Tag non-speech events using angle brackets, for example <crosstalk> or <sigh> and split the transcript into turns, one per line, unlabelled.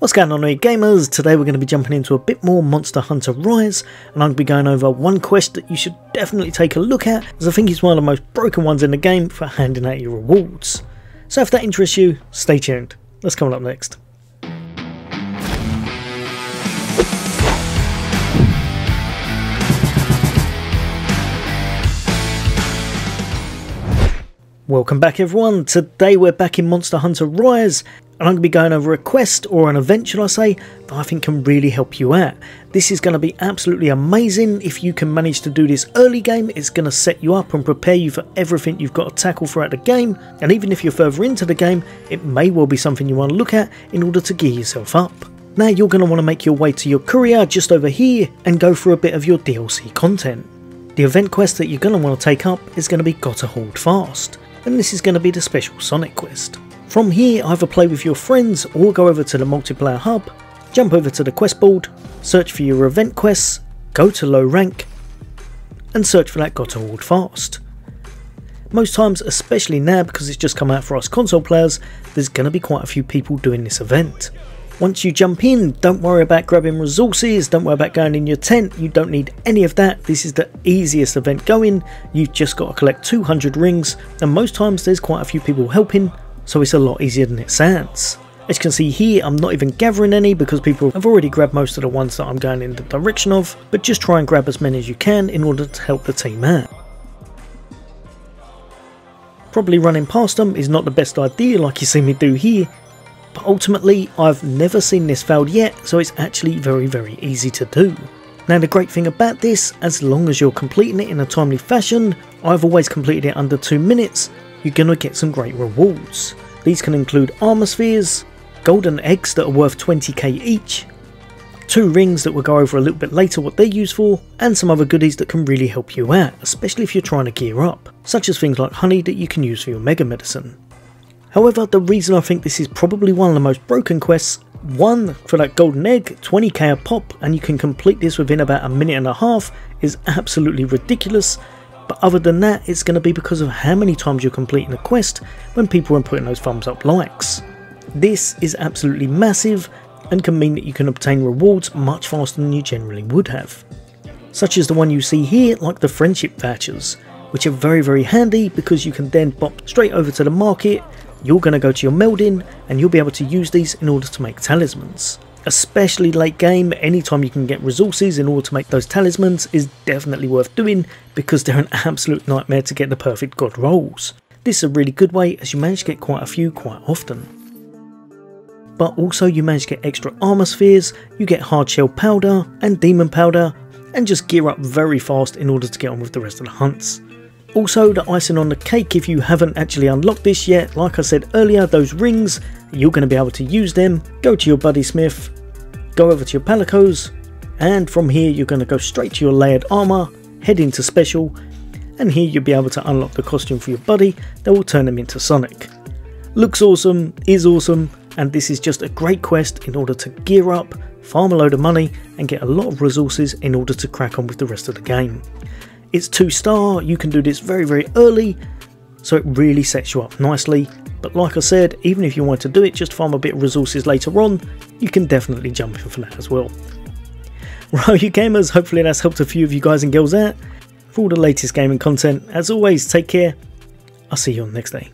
What's going on gamers? Today we're going to be jumping into a bit more Monster Hunter Rise and I'm going to be going over one quest that you should definitely take a look at as I think it's one of the most broken ones in the game for handing out your rewards. So if that interests you, stay tuned. Let's come up next. Welcome back everyone, today we're back in Monster Hunter Rise and I'm going to be going over a quest or an event should I say that I think can really help you out. This is going to be absolutely amazing if you can manage to do this early game it's going to set you up and prepare you for everything you've got to tackle throughout the game and even if you're further into the game it may well be something you want to look at in order to gear yourself up. Now you're going to want to make your way to your courier just over here and go through a bit of your DLC content. The event quest that you're going to want to take up is going to be Gotta Hold Fast and this is going to be the special Sonic quest. From here either play with your friends or go over to the multiplayer hub, jump over to the quest board, search for your event quests, go to low rank and search for that Gotta Hold Fast. Most times, especially now because it's just come out for us console players, there's going to be quite a few people doing this event. Once you jump in, don't worry about grabbing resources, don't worry about going in your tent, you don't need any of that. This is the easiest event going, you've just got to collect 200 rings, and most times there's quite a few people helping, so it's a lot easier than it sounds. As you can see here, I'm not even gathering any because people have already grabbed most of the ones that I'm going in the direction of, but just try and grab as many as you can in order to help the team out. Probably running past them is not the best idea like you see me do here, but ultimately I've never seen this failed yet so it's actually very very easy to do. Now the great thing about this, as long as you're completing it in a timely fashion, I've always completed it under 2 minutes, you're going to get some great rewards. These can include armor spheres, golden eggs that are worth 20k each, two rings that we'll go over a little bit later what they're used for, and some other goodies that can really help you out, especially if you're trying to gear up, such as things like honey that you can use for your mega medicine. However, the reason I think this is probably one of the most broken quests, one, for that golden egg, 20k a pop, and you can complete this within about a minute and a half, is absolutely ridiculous, but other than that, it's going to be because of how many times you're completing a quest when people are putting those thumbs up likes. This is absolutely massive, and can mean that you can obtain rewards much faster than you generally would have. Such as the one you see here, like the friendship vouchers, which are very very handy because you can then pop straight over to the market you're going to go to your melding and you'll be able to use these in order to make talismans. Especially late game, anytime you can get resources in order to make those talismans is definitely worth doing because they're an <laughs> absolute nightmare to get the perfect god rolls. This is a really good way as you manage to get quite a few quite often. But also you manage to get extra armor spheres, you get hard shell powder and demon powder and just gear up very fast in order to get on with the rest of the hunts. Also, the icing on the cake if you haven't actually unlocked this yet, like I said earlier, those rings, you're going to be able to use them, go to your Buddy Smith, go over to your Palicos, and from here you're going to go straight to your layered armour, head into special, and here you'll be able to unlock the costume for your buddy that will turn him into Sonic. Looks awesome, is awesome, and this is just a great quest in order to gear up, farm a load of money, and get a lot of resources in order to crack on with the rest of the game. It's 2 star, you can do this very very early, so it really sets you up nicely. But like I said, even if you want to do it just farm a bit of resources later on, you can definitely jump in for that as well. <laughs> Right you gamers, hopefully that's helped a few of you guys and girls out. For all the latest gaming content, as always take care, I'll see you on the next day.